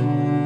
you.